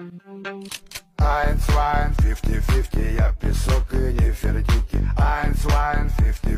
I'm Wein, 50-50, я песок и нефертики. I'm Wein, 50